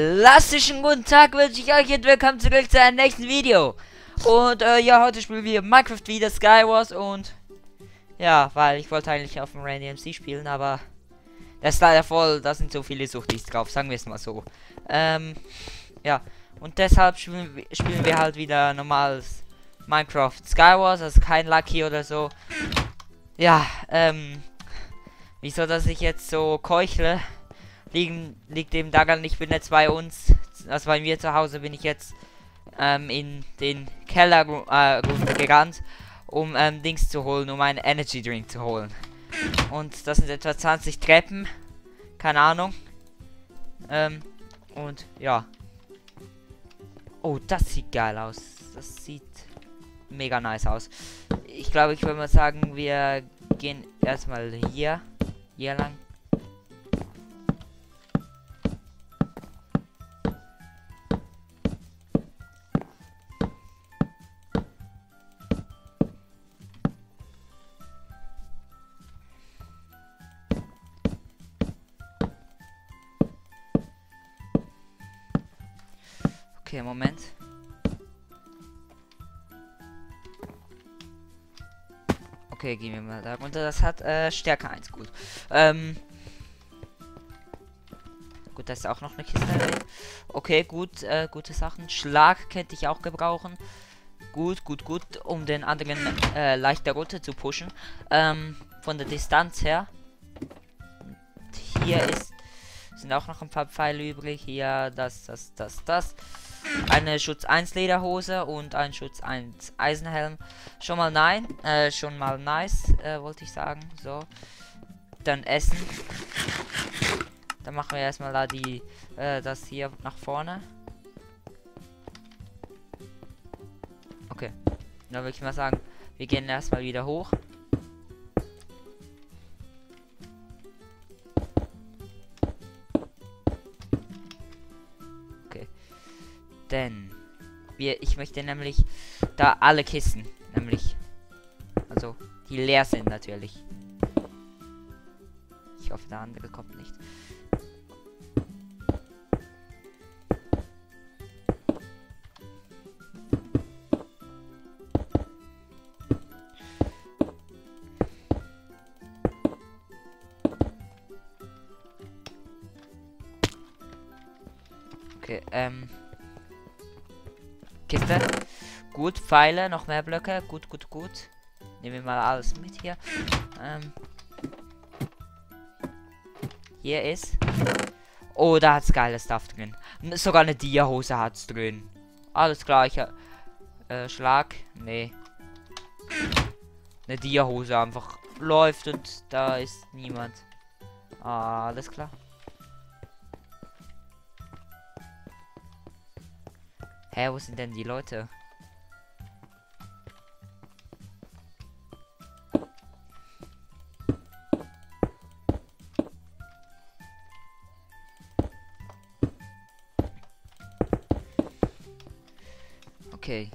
Klassischen guten Tag wünsche ich euch und willkommen zurück zu einem nächsten Video. Und äh, ja, heute spielen wir Minecraft wieder Skywars und ja, weil ich wollte eigentlich auf dem Randy MC spielen, aber das ist leider voll, da sind so viele Suchtis drauf, sagen wir es mal so. Ähm, ja, und deshalb spielen, wir- spielen wir halt wieder normales Minecraft Skywars, also kein Lucky oder so. Ja, ähm, wieso, dass ich jetzt so keuchle, liegen, liegt eben daran, ich bin jetzt bei uns, also bei mir zu Hause bin ich jetzt ähm, in den Keller äh, runtergerannt, um ähm, Dings zu holen, um einen Energy Drink zu holen. Und das sind etwa 20 Treppen, keine Ahnung. Ähm, und ja. Oh, das sieht geil aus. Das sieht mega nice aus. Ich glaube, ich würde mal sagen, wir gehen erstmal hier, hier lang. Okay, gehen wir mal da runter. Das hat äh, Stärke 1, gut. Ähm. Gut, da ist auch noch eine Kiste. Okay, gut, äh, gute Sachen. Schlag könnte ich auch gebrauchen. Gut, gut, gut, um den anderen äh, leichter runter zu pushen. Ähm, von der Distanz her. Und hier ist sind auch noch ein paar Pfeile übrig. Hier, das, das, das, das. Eine Schutz 1 Lederhose und ein Schutz 1 Eisenhelm. Schon mal nein, äh, schon mal nice, äh, wollte ich sagen. So. Dann Essen. Dann machen wir erstmal da die, äh, das hier nach vorne. Okay. Dann würde ich mal sagen, wir gehen erstmal wieder hoch. Denn wir, ich möchte nämlich da alle Kisten, nämlich, also die leer sind natürlich. Ich hoffe, der andere kommt nicht. Okay, ähm. Kiste. Gut, Pfeile, noch mehr Blöcke. Gut, gut, gut. Nehmen wir mal alles mit hier. Ähm. Hier ist. Oh, da hat's geiles Stuff drin. Sogar eine Dia-Hose hat's drin. Alles klar, ich. Äh, Schlag. Nee. Eine Dia-Hose einfach läuft und da ist niemand. Alles klar. Hä, wo sind denn die Leute? Okay.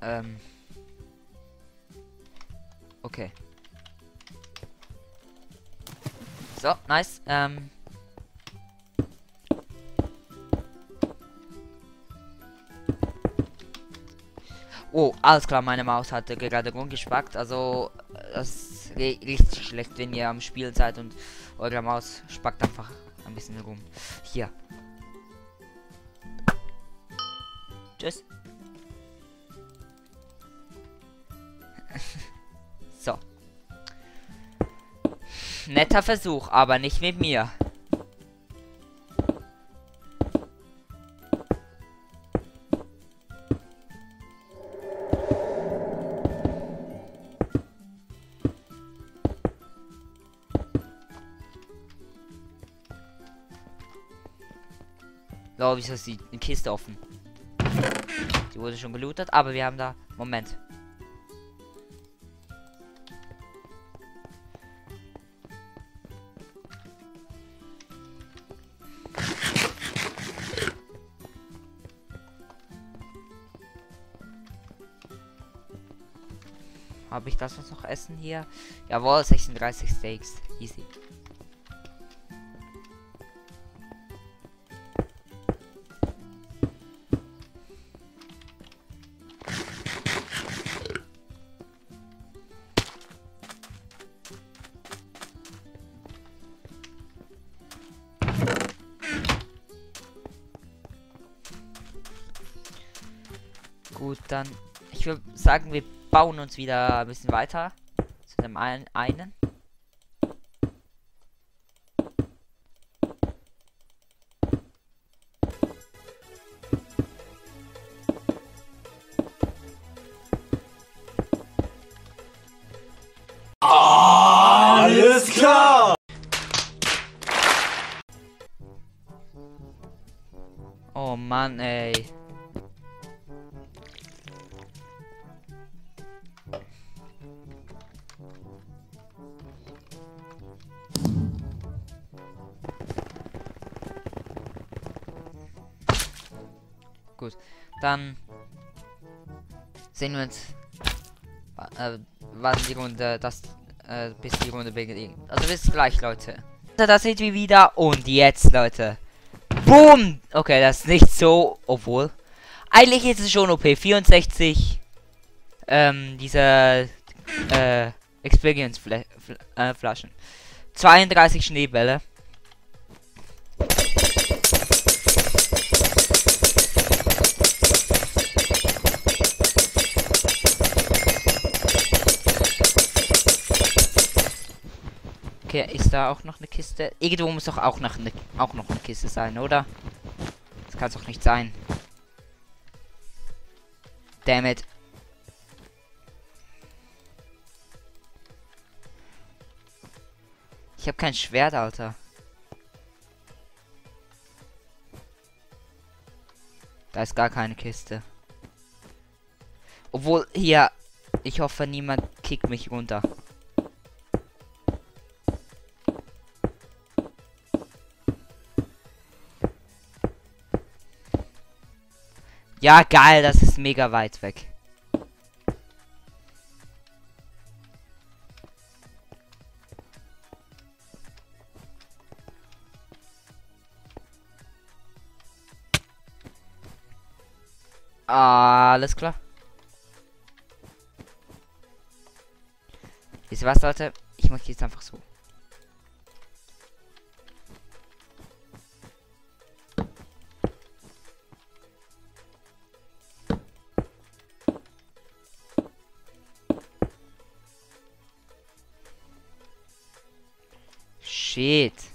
Ähm. So, nice. Ähm. Oh, alles klar, meine Maus hatte gerade rumgespackt. Also, das ist ri- richtig schlecht, wenn ihr am Spielen seid und eure Maus spackt einfach ein bisschen rum. Hier. Tschüss. Netter Versuch, aber nicht mit mir. So, wieso ist die Kiste offen? Die wurde schon gelootet, aber wir haben da. Moment. Habe ich das noch essen hier? Jawohl, 36 Steaks. Easy. Gut, dann. Würde sagen, wir bauen uns wieder ein bisschen weiter. Zu dem einen. Gut, dann sehen wir uns. Äh, wann die Runde, das, äh, bis die Runde beginnt. Also bis gleich, Leute. Da sind wir wieder und jetzt, Leute. Boom! Okay, das ist nicht so, obwohl. Eigentlich ist es schon OP. 64. Ähm, diese äh, Experience -Fla Fl äh, Flaschen. 32 Schneebälle. Okay, ist da auch noch eine Kiste? Irgendwo muss doch auch noch eine, auch noch eine Kiste sein, oder? Das kann es doch nicht sein. Damn it. Ich habe kein Schwert, Alter. Da ist gar keine Kiste. Obwohl, hier, ich hoffe, niemand kickt mich runter. Ja, geil, das ist mega weit weg. Alles klar. Ihr was, Leute? Ich mache jetzt einfach so. Shit.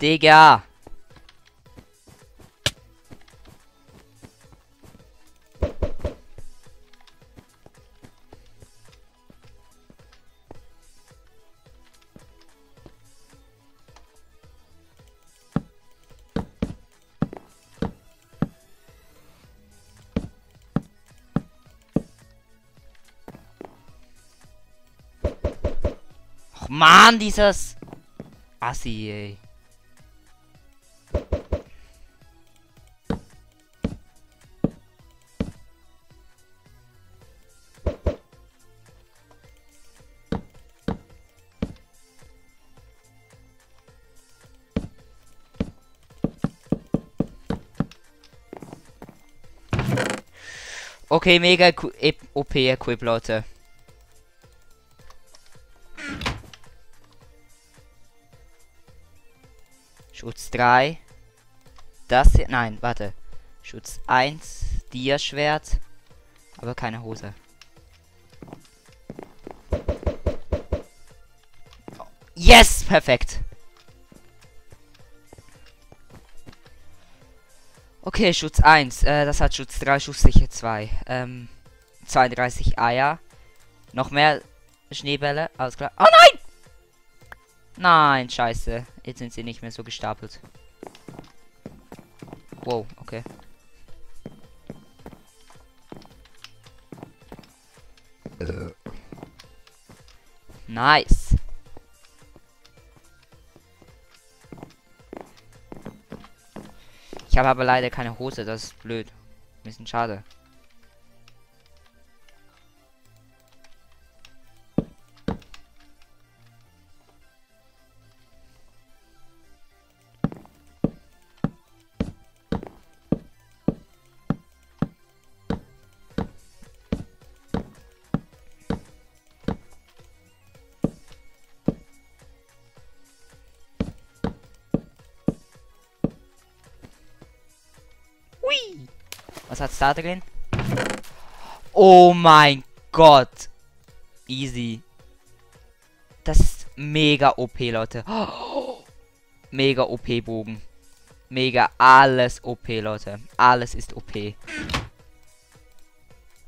Digga. Och man, dieses Assi, ey. Okay, mega Equ- Ep- OP Equip, Leute. Schutz 3. Das hier. Nein, warte. Schutz 1. Dia-Schwert. Aber keine Hose. Yes! Perfekt. Okay, Schutz 1. Äh, das hat Schutz 3, Schusssicher 2. Ähm, 32 Eier. Noch mehr Schneebälle. Alles klar. Oh nein! Nein, scheiße. Jetzt sind sie nicht mehr so gestapelt. Wow, okay. Nice. Ich habe aber leider keine Hose, das ist blöd. Ein bisschen schade. Was hat's da drin? Oh mein Gott. Easy. Das ist mega OP, Leute. Mega OP-Bogen. Mega alles OP, Leute. Alles ist OP.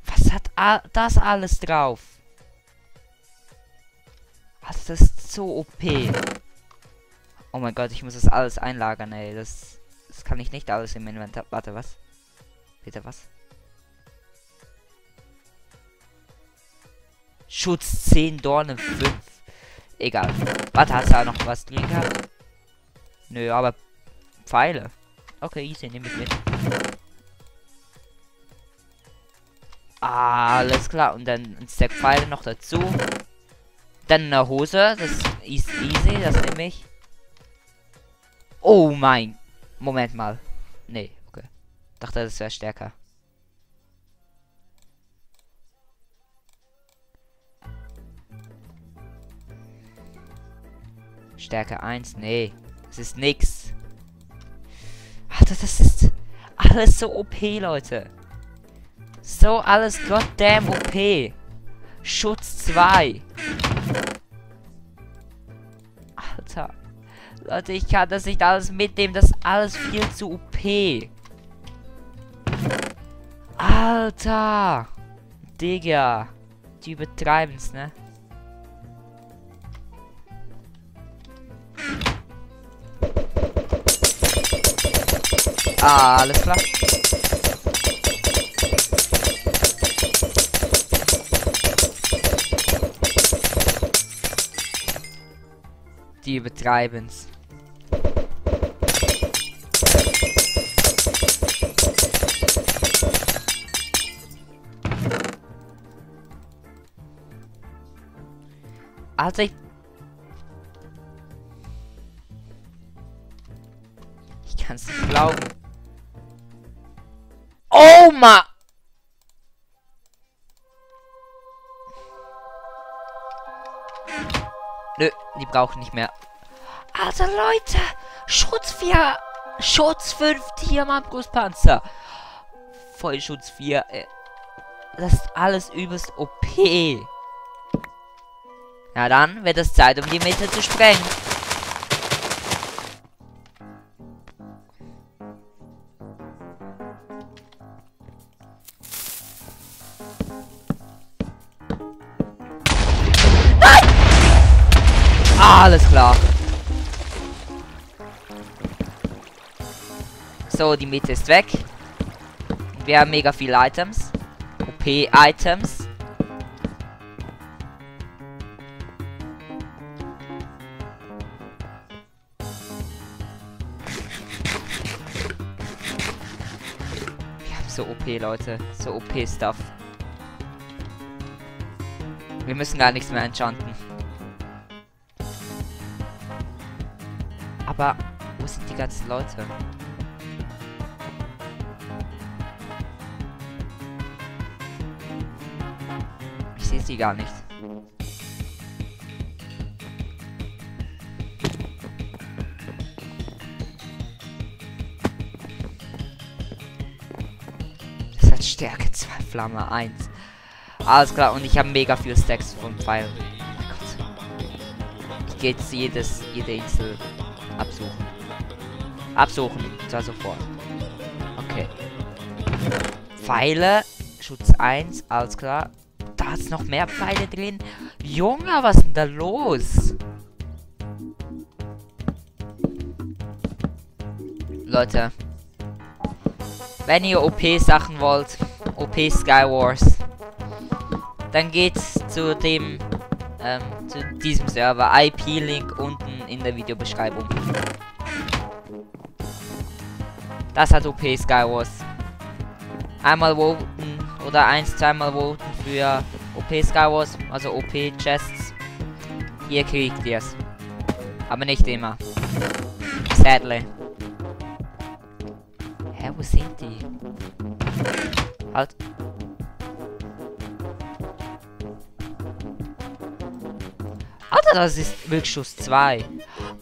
Was hat das alles drauf? Also das ist so OP. Oh mein Gott, ich muss das alles einlagern, ey. Das, das kann ich nicht alles im Inventar. Warte, was? Bitte was? Schutz 10, Dornen 5. Egal. Warte, hast du da noch was drin gehabt? Nö, aber Pfeile. Okay, easy, nehme ich mit. Alles klar. Und dann ein Stack Pfeile noch dazu. Dann eine Hose. Das ist easy. Das nehme ich. Oh mein. Moment mal. Nee. Dachte, das wäre stärker. Stärke 1, nee. Das ist nix. Alter, das ist alles so OP, Leute. So alles goddamn OP. Schutz 2. Alter. Leute, ich kann das nicht alles mitnehmen. Das ist alles viel zu OP. Alter. Digga. Die übertreiben's, ne? Ah, alles klar. Die übertreiben's. Also ich... Ich kann's nicht glauben. Oh ma... Nö, die brauchen nicht mehr. Also Leute, Schutz 4, Schutz 5, Diamant Brustpanzer. Vollschutz 4, äh, das ist alles übelst OP. Na dann wird es Zeit, um die Mitte zu sprengen. Alles klar. So, die Mitte ist weg. Wir haben mega viele Items. OP-Items. Leute. So OP-Stuff. Wir müssen gar nichts mehr enchanten. Aber wo sind die ganzen Leute? Ich sehe sie gar nicht. Stärke 2, Flamme 1. Alles klar, und ich habe mega viel Stacks von Pfeilen. Mein Gott. Ich gehe jetzt jedes, jede Insel absuchen. Absuchen, zwar sofort. Okay. Pfeile, Schutz 1, alles klar. Da ist noch mehr Pfeile drin. Junge, was ist denn da los? Leute, wenn ihr OP-Sachen wollt, OP Skywars, dann geht's zu dem, ähm, zu diesem Server. IP-Link unten in der Videobeschreibung. Das hat OP Skywars. Einmal voten oder eins, zweimal voten für OP Skywars, also OP Chests. Hier kriegt ihr es. Aber nicht immer. Sadly. Hä, wo sind die? Halt. Alter, das ist Wildschuss 2.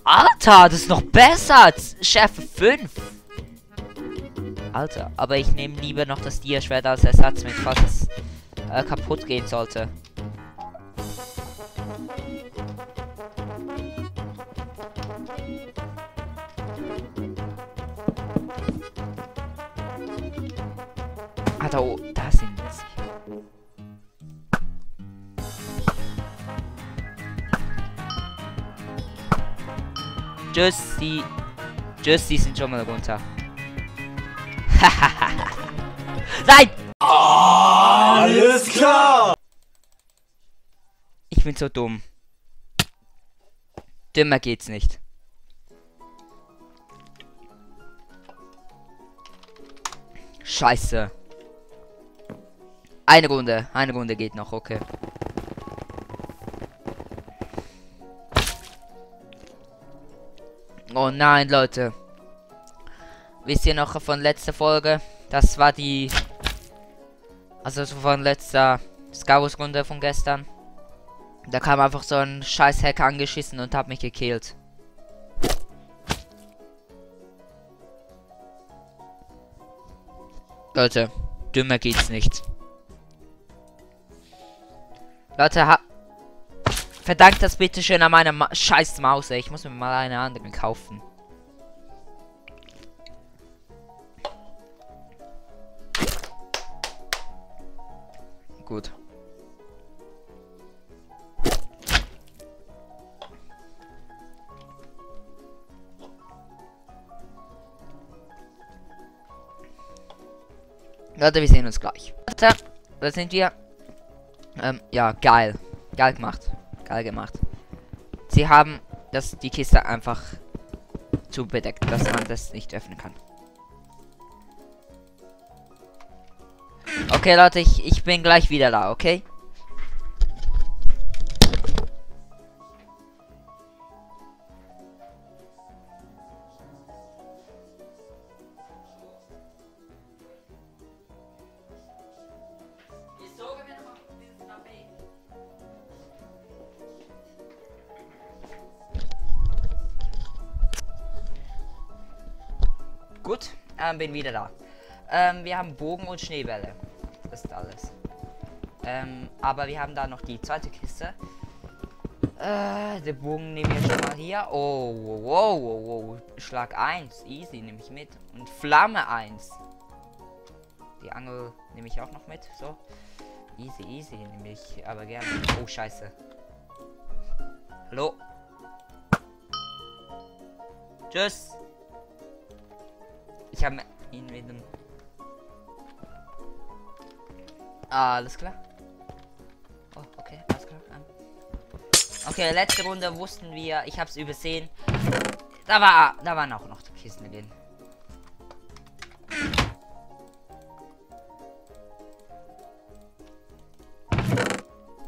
Alter, das ist noch besser als Schärfe 5. Alter, aber ich nehme lieber noch das Dia-Schwert als Ersatz mit, falls es äh, kaputt gehen sollte. Tschüss, die sind schon mal runter. Nein! Alles klar! Ich bin so dumm. Dümmer geht's nicht. Scheiße. Eine Runde. Eine Runde geht noch, okay. Oh nein, Leute. Wisst ihr noch von letzter Folge? Das war die... Also von letzter Skywars-Runde von gestern. Da kam einfach so ein scheiß Hacker angeschissen und hat mich gekillt. Leute, dümmer geht's nicht. Leute, ha verdankt das bitte schön an meiner Ma scheiß Maus, ey. Ich muss mir mal eine andere kaufen. Gut. Leute, wir sehen uns gleich. Leute, da sind wir. Ähm, ja, geil. Geil gemacht. Geil gemacht. Sie haben das, die Kiste einfach zu bedeckt, dass man das nicht öffnen kann. Okay, Leute, ich, ich bin gleich wieder da, okay? Bin wieder da. Ähm, wir haben Bogen und Schneebälle. Das ist alles. Ähm, aber wir haben da noch die zweite Kiste. Äh, den Bogen nehmen wir schon mal hier. Oh, wow, wow, wow. Schlag 1. Easy, nehme ich mit. Und Flamme 1. Die Angel nehme ich auch noch mit. So. Easy, easy nehme ich aber gerne. Oh, scheiße. Hallo. Tschüss. Ich habe ihn mit dem. Alles klar. Oh, okay, alles klar. Okay, letzte Runde wussten wir, ich habe es übersehen. Da war, da waren auch noch Kisten drin.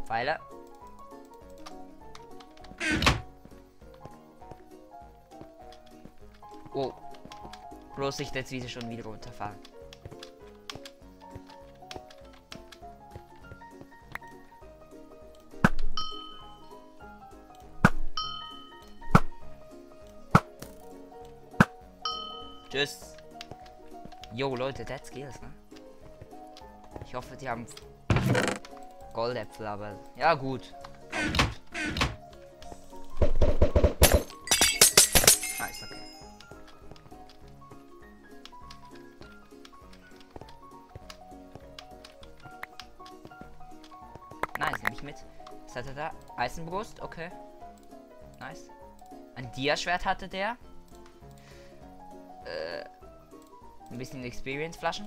Pfeile. Oh. Bloß ich jetzt wieder schon wieder runterfallen. Tschüss. Jo, Leute, that's skills, ne? Ich hoffe, die haben Goldäpfel, aber ja gut. Eisenbrust, okay. Nice. Ein Diaschwert hatte der. Äh, bisschen Experience-Flaschen.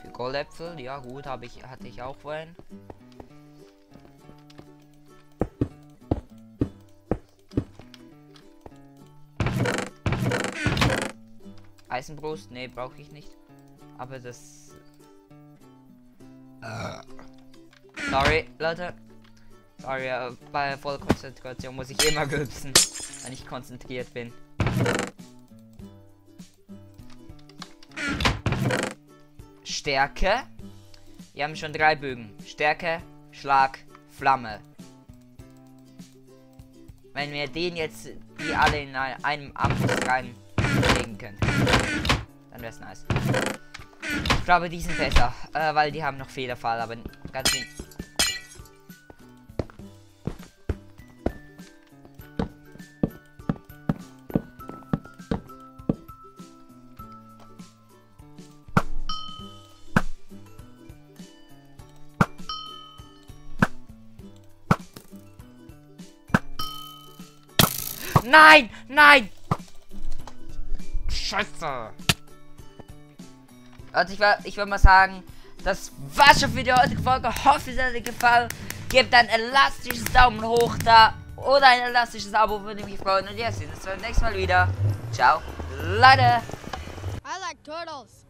Für Goldäpfel, ja gut, habe ich, hatte ich auch vorhin. Eisenbrust, nee, brauche ich nicht. Aber das. Sorry, Leute. Sorry, äh, bei Vollkonzentration muss ich immer gülpsen, wenn ich konzentriert bin. Stärke. Wir haben schon drei Bögen. Stärke, Schlag, Flamme. Wenn wir den jetzt die alle in einem Amboss reinlegen können, dann wäre es nice. Ich glaube, die sind besser, äh, weil die haben noch Federfall, aber ganz wenig. Nein! Nein! Scheiße! Also ich, ich würde mal sagen, das war schon für die heutige Folge. Hoffe, es hat euch gefallen. Gebt ein elastisches Daumen hoch da oder ein elastisches Abo, würde mich freuen. Und ja, sehen uns beim nächsten Mal wieder. Ciao. Leute. I like turtles.